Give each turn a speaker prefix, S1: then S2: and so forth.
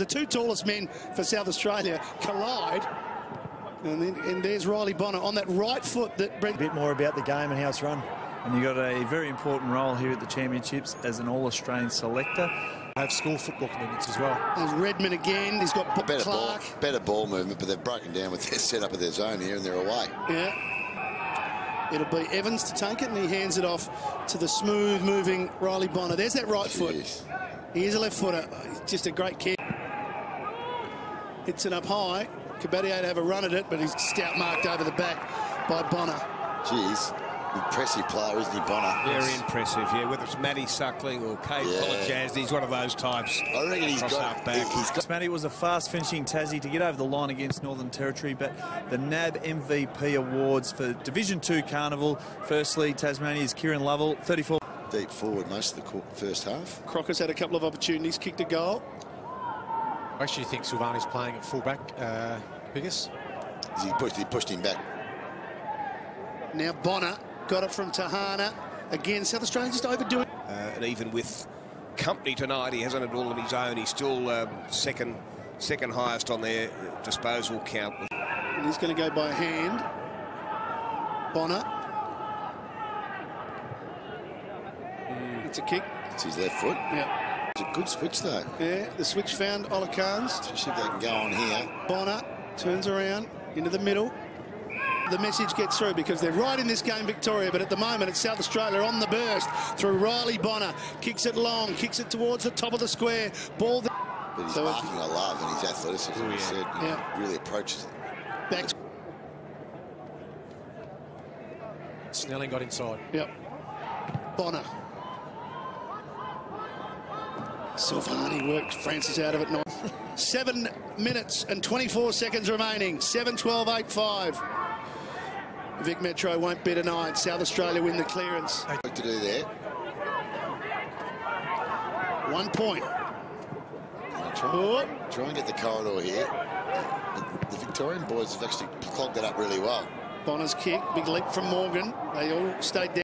S1: The two tallest men for South Australia collide. And, then, and there's Riley Bonner on that right foot that Brent...
S2: A bit more about the game and how it's run.
S3: And you've got a very important role here at the Championships as an All-Australian selector.
S4: I Have school football commitments as well.
S1: There's Redman again. He's got
S5: better
S1: Clark.
S5: ball, better ball movement, but they've broken down with their setup of their zone here, and they're away.
S1: Yeah. It'll be Evans to take it, and he hands it off to the smooth-moving Riley Bonner. There's that right
S5: Jeez.
S1: foot. He is a left footer. Just a great kick. Hits it up high. Cabatier to have a run at it, but he's stout marked over the back by Bonner.
S5: Jeez, impressive player, isn't he, Bonner?
S6: Very impressive, yeah. Whether it's Matty Suckling or Kade
S5: Yeah.
S6: Kolodjashnij, he's one of those types.
S5: I reckon he's
S6: Cross
S5: got.
S6: half back.
S5: He's got.
S3: Matty was a fast finishing Tassie to get over the line against Northern Territory, but the NAB MVP awards for Division 2 Carnival. Firstly, Tasmania's Kieran Lovell, 34.
S5: deep forward most of the first half.
S1: Crocker's had a couple of opportunities, kicked a goal.
S4: I actually think Silvagni's playing at fullback, uh, biggest.
S5: He pushed, he pushed him back.
S1: Now Bonner got it from Tahana. Again, South Australia just overdoing
S6: Uh, and even with company tonight, he hasn't had all of his own. He's still um, second second highest on their disposal count.
S1: And he's going to go by hand. Bonner. It's a kick.
S5: It's his left foot.
S1: Yeah.
S5: It's a good switch, though.
S1: Yeah, the switch found Olakans.
S5: See if they can go on here.
S1: Bonner turns around into the middle. The message gets through because they're right in this game, Victoria, but at the moment it's South Australia on the burst through Riley Bonner. Kicks it long, kicks it towards the top of the square. Ball there.
S5: But he's
S1: So it-
S5: marking I love and his athleticism,
S4: Oh,
S5: he
S4: yeah.
S5: said, he
S1: Yeah.
S5: really approaches it.
S1: back.
S4: Snelling got inside.
S1: Yep. Bonner. Silvagni worked Francis out of it. Nice. Seven minutes and 24 seconds remaining. 7 12 8 5. Vic Metro won't be denied. South Australia win the clearance.
S5: To do there?
S1: One point.
S5: Try,
S1: Oh,
S5: try and get the corridor here. But the Victorian boys have actually clogged that up really well.
S1: Bonner's kick. Big leap from Morgan. They all stayed down.